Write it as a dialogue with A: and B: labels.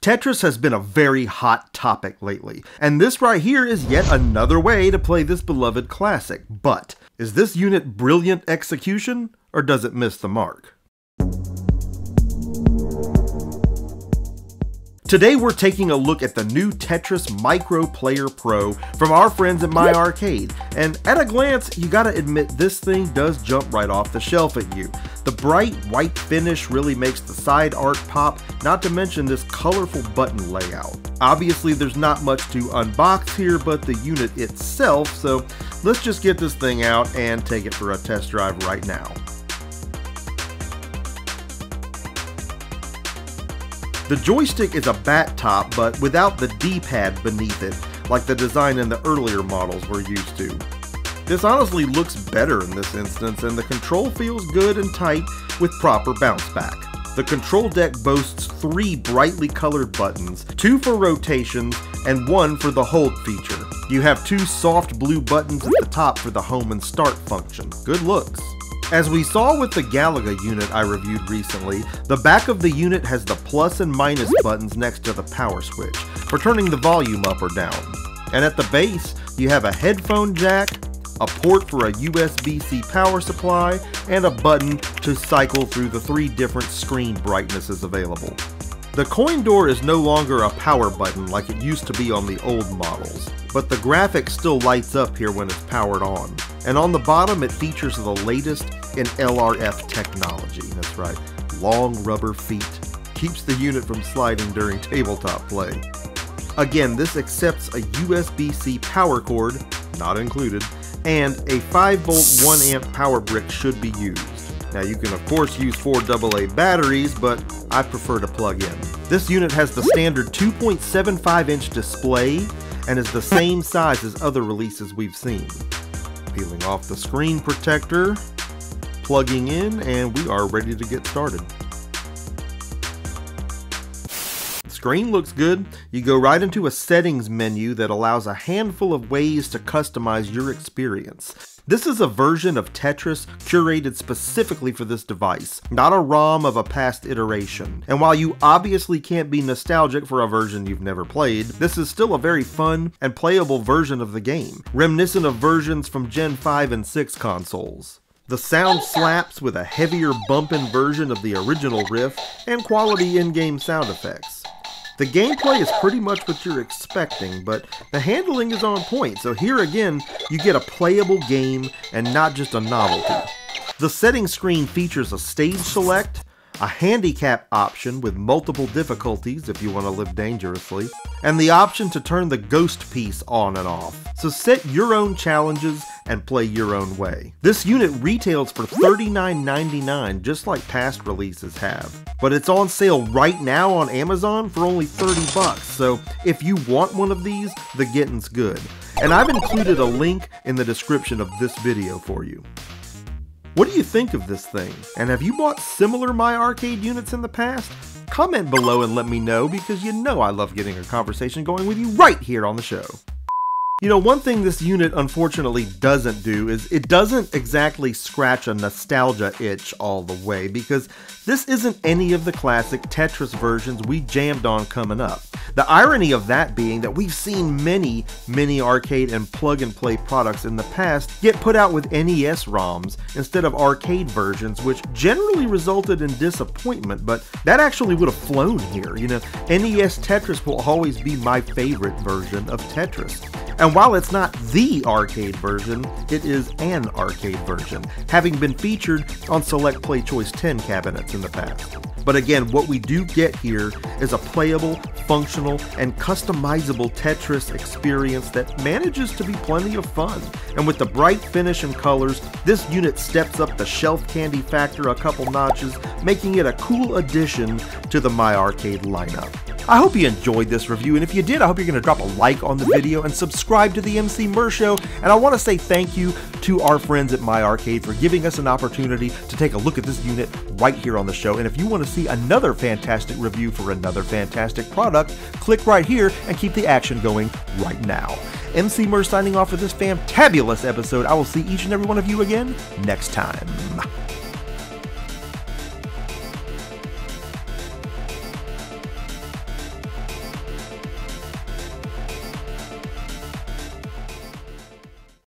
A: Tetris has been a very hot topic lately, and this right here is yet another way to play this beloved classic. But, is this unit brilliant execution, or does it miss the mark? Today we're taking a look at the new Tetris Micro Player Pro from our friends at My Arcade, and at a glance, you gotta admit this thing does jump right off the shelf at you. The bright white finish really makes the side art pop, not to mention this colorful button layout. Obviously there's not much to unbox here but the unit itself, so let's just get this thing out and take it for a test drive right now. The joystick is a bat top, but without the D-pad beneath it, like the design in the earlier models we're used to. This honestly looks better in this instance, and the control feels good and tight with proper bounce back. The control deck boasts three brightly colored buttons, two for rotations and one for the hold feature. You have two soft blue buttons at the top for the home and start function. Good looks. As we saw with the Galaga unit I reviewed recently, the back of the unit has the plus and minus buttons next to the power switch, for turning the volume up or down. And at the base, you have a headphone jack, a port for a USB-C power supply, and a button to cycle through the three different screen brightnesses available. The coin door is no longer a power button like it used to be on the old models, but the graphic still lights up here when it's powered on. And on the bottom it features the latest in LRF technology, that's right, long rubber feet. Keeps the unit from sliding during tabletop play. Again, this accepts a USB-C power cord, not included, and a 5 volt 1 amp power brick should be used. Now you can of course use 4 AA batteries, but I prefer to plug in. This unit has the standard 2.75 inch display and is the same size as other releases we've seen. Peeling off the screen protector, plugging in, and we are ready to get started. screen looks good. You go right into a settings menu that allows a handful of ways to customize your experience. This is a version of Tetris curated specifically for this device, not a ROM of a past iteration. And while you obviously can't be nostalgic for a version you've never played, this is still a very fun and playable version of the game, reminiscent of versions from Gen 5 and 6 consoles. The sound slaps with a heavier bumpin' version of the original riff and quality in-game sound effects. The gameplay is pretty much what you're expecting, but the handling is on point, so here again, you get a playable game and not just a novelty. The settings screen features a stage select, a handicap option with multiple difficulties if you want to live dangerously, and the option to turn the ghost piece on and off. So set your own challenges and play your own way. This unit retails for $39.99 just like past releases have. But it's on sale right now on Amazon for only 30 bucks. So if you want one of these, the getting's good. And I've included a link in the description of this video for you. What do you think of this thing? And have you bought similar My Arcade units in the past? Comment below and let me know because you know I love getting a conversation going with you right here on the show. You know, one thing this unit unfortunately doesn't do is it doesn't exactly scratch a nostalgia itch all the way because this isn't any of the classic Tetris versions we jammed on coming up. The irony of that being that we've seen many mini arcade and plug and play products in the past get put out with NES ROMs instead of arcade versions, which generally resulted in disappointment, but that actually would have flown here. You know, NES Tetris will always be my favorite version of Tetris. And while it's not the arcade version, it is an arcade version, having been featured on select PlayChoice 10 cabinets in the past. But again, what we do get here is a playable, functional, and customizable Tetris experience that manages to be plenty of fun. And with the bright finish and colors, this unit steps up the shelf candy factor a couple notches, making it a cool addition to the My Arcade lineup. I hope you enjoyed this review, and if you did, I hope you're going to drop a like on the video and subscribe to the Emceemur Show. And I want to say thank you to our friends at My Arcade for giving us an opportunity to take a look at this unit right here on the show. And if you want to see another fantastic review for another fantastic product, click right here and keep the action going right now. Emceemur signing off for this fantabulous episode. I will see each and every one of you again next time.